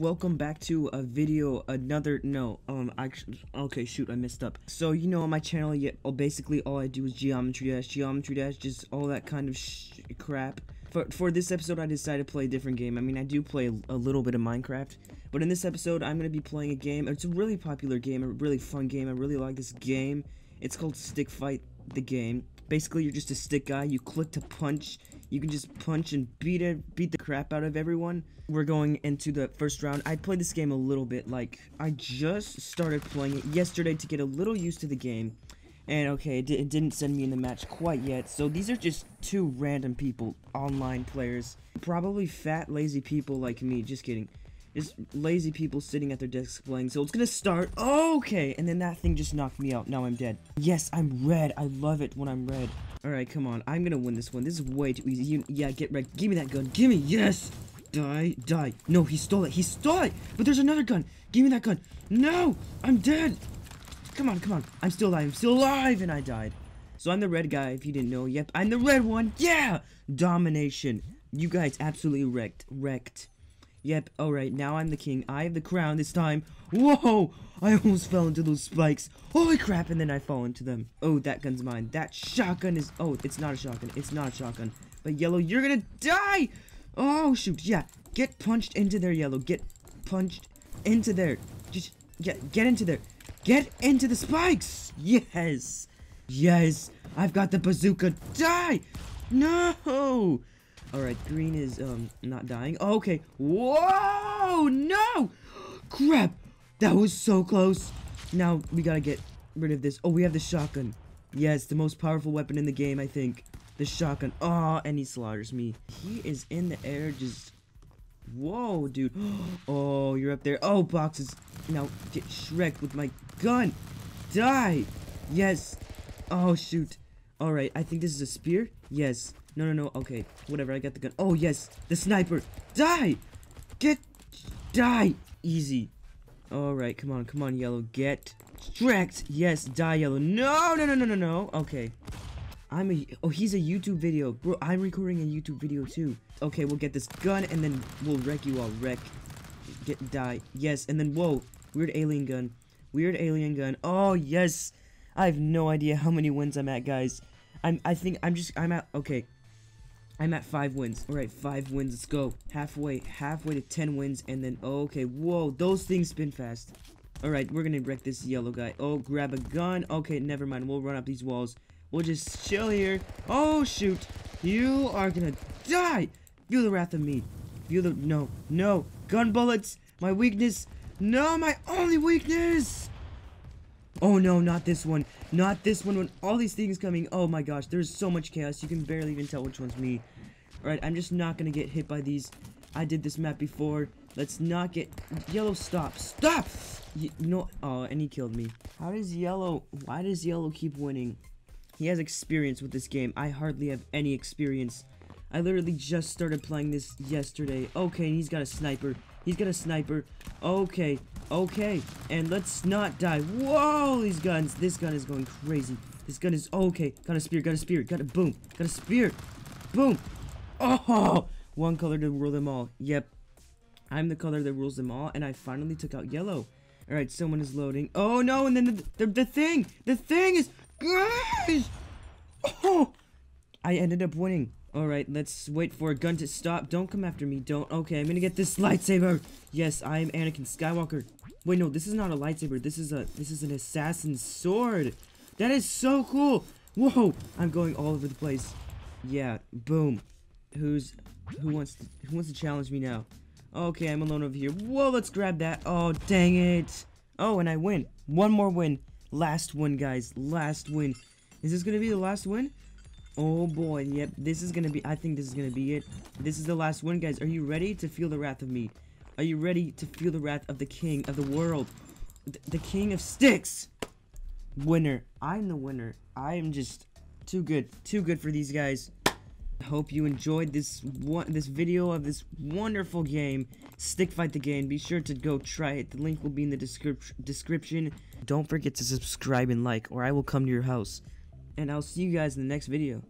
welcome back to a video, another, no, um, actually, okay, shoot, I messed up. So, you know, on my channel, yeah, oh, basically all I do is Geometry Dash, Geometry Dash, just all that kind of crap. For, for this episode, I decided to play a different game. I mean, I do play a, a little bit of Minecraft, but in this episode, I'm going to be playing a game. It's a really popular game, a really fun game. I really like this game. It's called Stick Fight, the game. Basically, you're just a stick guy. You click to punch. You can just punch and beat it, beat the crap out of everyone. We're going into the first round. I played this game a little bit. Like, I just started playing it yesterday to get a little used to the game. And okay, it, it didn't send me in the match quite yet. So these are just two random people, online players. Probably fat, lazy people like me. Just kidding. Just lazy people sitting at their desks playing. So it's gonna start. Okay, and then that thing just knocked me out. Now I'm dead. Yes, I'm red. I love it when I'm red. All right, come on. I'm gonna win this one. This is way too easy. You, yeah, get red. Give me that gun. Give me. Yes. Die. Die. No, he stole it. He stole it. But there's another gun. Give me that gun. No, I'm dead. Come on, come on. I'm still alive. I'm still alive, and I died. So I'm the red guy, if you didn't know. Yep, I'm the red one. Yeah! Domination. You guys absolutely wrecked. Wrecked. Yep, alright, now I'm the king. I have the crown this time. Whoa! I almost fell into those spikes. Holy crap, and then I fall into them. Oh, that gun's mine. That shotgun is... Oh, it's not a shotgun. It's not a shotgun. But Yellow, you're gonna die! Oh, shoot. Yeah, get punched into there, Yellow. Get punched into there. Just, yeah, get into there. Get into the spikes! Yes! Yes! I've got the bazooka. Die! No! Alright, green is, um, not dying. Oh, okay. Whoa! No! Crap! That was so close. Now, we gotta get rid of this. Oh, we have the shotgun. Yes, the most powerful weapon in the game, I think. The shotgun. Oh, and he slaughters me. He is in the air just... Whoa, dude. Oh, you're up there. Oh, boxes. Now, get Shrek with my gun. Die. Yes. Oh, shoot. Alright, I think this is a spear. Yes. No, no, no. Okay. Whatever. I got the gun. Oh, yes. The sniper. Die. Get. Die. Easy. Alright. Come on. Come on, yellow. Get. Stracked. Yes. Die, yellow. No, no, no, no, no, no. Okay. I'm a. Oh, he's a YouTube video. Bro, I'm recording a YouTube video too. Okay, we'll get this gun and then we'll wreck you all. Wreck. Get. Die. Yes. And then, whoa. Weird alien gun. Weird alien gun. Oh, yes. I have no idea how many wins I'm at, guys. I'm. I think I'm just. I'm at. Okay. I'm at five wins. All right, five wins. Let's go. Halfway, halfway to ten wins, and then okay. Whoa, those things spin fast. All right, we're gonna wreck this yellow guy. Oh, grab a gun. Okay, never mind. We'll run up these walls. We'll just chill here. Oh shoot! You are gonna die. Feel the wrath of me. Feel the no, no gun bullets. My weakness. No, my only weakness. Oh no, not this one. Not this one when all these things coming. Oh my gosh, there's so much chaos. You can barely even tell which one's me. Alright, I'm just not gonna get hit by these. I did this map before. Let's not get... Yellow, stop. Stop! You, no. Oh, and he killed me. How does Yellow... Why does Yellow keep winning? He has experience with this game. I hardly have any experience. I literally just started playing this yesterday. Okay, he's got a sniper. He's got a sniper. Okay, okay. And let's not die. Whoa, these guns. This gun is going crazy. This gun is... Okay, got a spear, got a spear, got a boom. Got a spear. Boom. Oh, one color to rule them all. Yep. I'm the color that rules them all, and I finally took out yellow. Alright, someone is loading. Oh, no, and then the, the, the thing. The thing is... Guys! Oh! I ended up winning. Alright, let's wait for a gun to stop. Don't come after me. Don't. Okay, I'm gonna get this lightsaber. Yes, I am Anakin Skywalker. Wait, no, this is not a lightsaber. This is a this is an assassin's sword. That is so cool. Whoa, I'm going all over the place. Yeah, boom. Who's who wants to, who wants to challenge me now? Okay, I'm alone over here. Whoa, let's grab that. Oh, dang it. Oh, and I win. One more win. Last win, guys. Last win. Is this gonna be the last win? Oh boy, yep, this is gonna be, I think this is gonna be it. This is the last one, guys. Are you ready to feel the wrath of me? Are you ready to feel the wrath of the king of the world? Th the king of sticks! Winner. I'm the winner. I am just too good. Too good for these guys. I hope you enjoyed this one this video of this wonderful game. Stick Fight the game. Be sure to go try it. The link will be in the descrip description. Don't forget to subscribe and like, or I will come to your house and I'll see you guys in the next video.